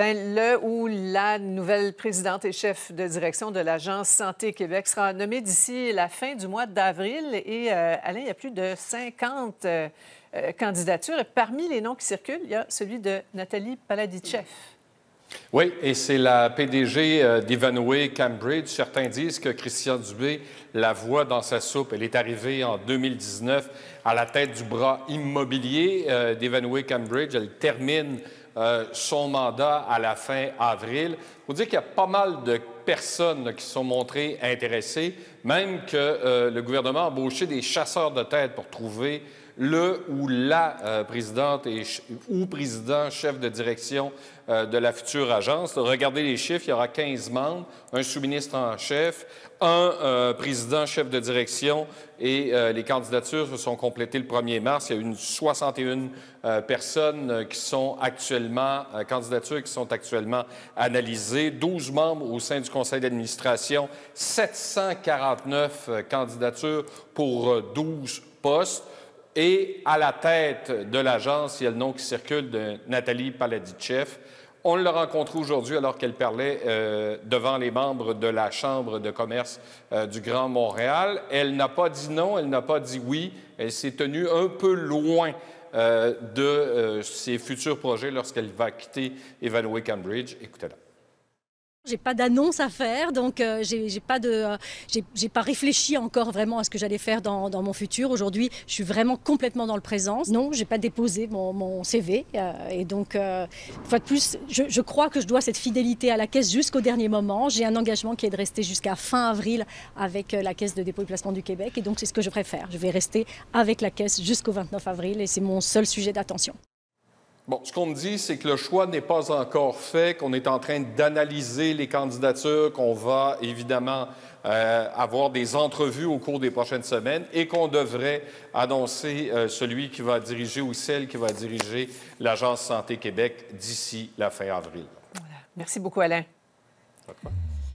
Ben, le ou la nouvelle présidente et chef de direction de l'Agence Santé Québec sera nommée d'ici la fin du mois d'avril. Et euh, Alain, il y a plus de 50 euh, euh, candidatures. parmi les noms qui circulent, il y a celui de Nathalie Paladichev. Oui, et c'est la PDG d'Evanway Cambridge. Certains disent que Christian Dubé la voit dans sa soupe. Elle est arrivée en 2019 à la tête du bras immobilier d'Evanway Cambridge. Elle termine euh, son mandat à la fin avril. Il faut dire qu'il y a pas mal de personnes qui sont montrées intéressées, même que le gouvernement a embauché des chasseurs de tête pour trouver le ou la euh, présidente et, ou président, chef de direction euh, de la future agence. Regardez les chiffres, il y aura 15 membres, un sous-ministre en chef, un euh, président, chef de direction et les candidatures se sont complétées le 1er mars. Il y a une 61 personnes qui sont actuellement, candidatures qui sont actuellement analysées, 12 membres au sein du conseil d'administration, 749 candidatures pour 12 postes. Et à la tête de l'agence, il y a le nom qui circule de Nathalie Paladichev. On l'a rencontrée aujourd'hui alors qu'elle parlait euh, devant les membres de la Chambre de commerce euh, du Grand Montréal. Elle n'a pas dit non, elle n'a pas dit oui. Elle s'est tenue un peu loin euh, de ses futurs projets lorsqu'elle va quitter Evanway Cambridge. Écoutez-la. J'ai pas d'annonce à faire, donc euh, j'ai pas de, euh, j'ai pas réfléchi encore vraiment à ce que j'allais faire dans, dans, mon futur. Aujourd'hui, je suis vraiment complètement dans le présent. Non, j'ai pas déposé mon, mon CV, euh, et donc, une fois de plus, je, je, crois que je dois cette fidélité à la caisse jusqu'au dernier moment. J'ai un engagement qui est de rester jusqu'à fin avril avec la caisse de dépôt et placement du Québec, et donc c'est ce que je préfère. Je vais rester avec la caisse jusqu'au 29 avril, et c'est mon seul sujet d'attention. Bon, ce qu'on me dit, c'est que le choix n'est pas encore fait, qu'on est en train d'analyser les candidatures, qu'on va évidemment euh, avoir des entrevues au cours des prochaines semaines et qu'on devrait annoncer euh, celui qui va diriger ou celle qui va diriger l'Agence Santé Québec d'ici la fin avril. Merci beaucoup, Alain.